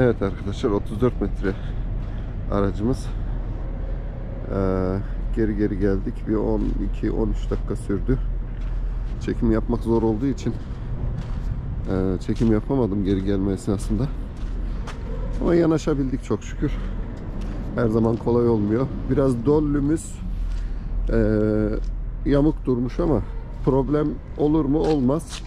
Evet arkadaşlar 34 metre aracımız. Ee, geri geri geldik. Bir 12-13 dakika sürdü. Çekim yapmak zor olduğu için e, çekim yapamadım geri gelme esnasında. Ama yanaşabildik çok şükür. Her zaman kolay olmuyor. Biraz dollümüz e, yamuk durmuş ama problem olur mu? Olmaz.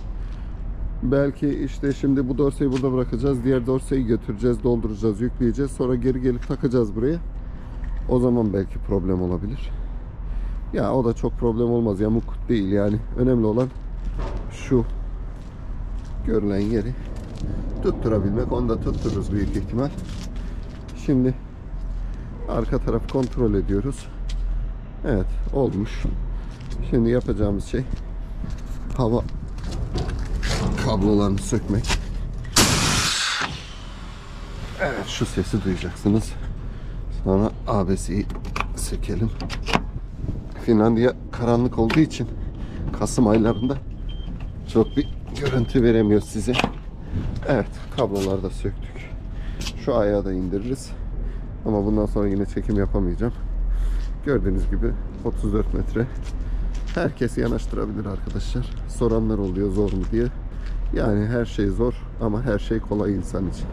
Belki işte şimdi bu dorseyi burada bırakacağız. Diğer dorseyi götüreceğiz, dolduracağız, yükleyeceğiz. Sonra geri gelip takacağız buraya. O zaman belki problem olabilir. Ya o da çok problem olmaz. Yamuk değil yani. Önemli olan şu görülen yeri tutturabilmek. Onu da tuttururuz büyük ihtimal. Şimdi arka tarafı kontrol ediyoruz. Evet olmuş. Şimdi yapacağımız şey hava kablolarını sökmek. Evet şu sesi duyacaksınız. Sonra ABS'yi sökelim. Finlandiya karanlık olduğu için Kasım aylarında çok bir görüntü veremiyor size. Evet kabloları da söktük. Şu ayağı da indiririz. Ama bundan sonra yine çekim yapamayacağım. Gördüğünüz gibi 34 metre. Herkes yanaştırabilir arkadaşlar. Soranlar oluyor zor mu diye. Yani her şey zor ama her şey kolay insan için.